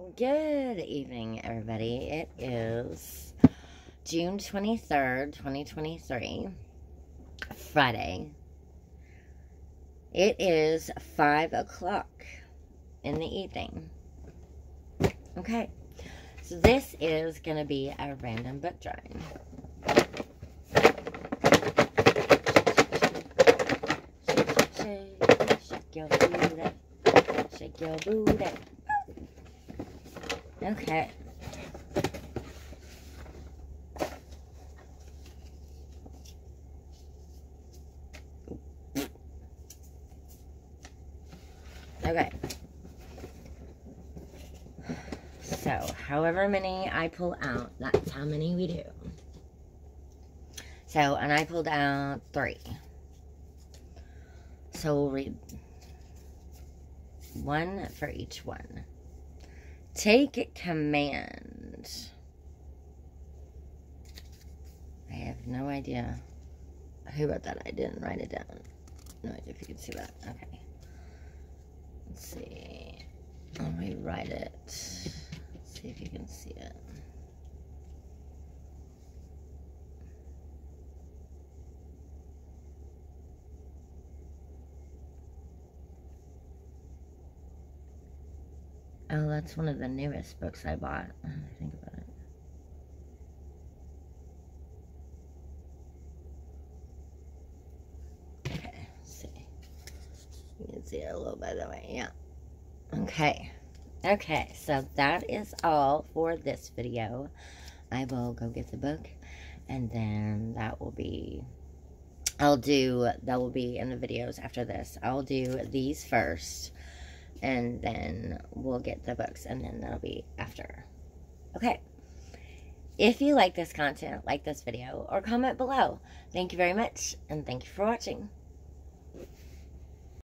Good evening, everybody. It is June 23rd, 2023, Friday. It is 5 o'clock in the evening. Okay, so this is going to be a random book drawing. Shake, shake your booty, shake your booty. Okay. Okay. So, however many I pull out, that's how many we do. So, and I pulled out three. So, we'll read one for each one. Take command. I have no idea who wrote that. I didn't write it down. No idea if you can see that. Okay. Let's see. Let me write it. Let's see if you can see it. Oh, that's one of the newest books I bought. I think about it. Okay, see. You can see it a little bit that way, yeah. Okay. Okay, so that is all for this video. I will go get the book, and then that will be... I'll do... That will be in the videos after this. I'll do these first and then we'll get the books and then that'll be after. Okay. If you like this content like this video or comment below. Thank you very much and thank you for watching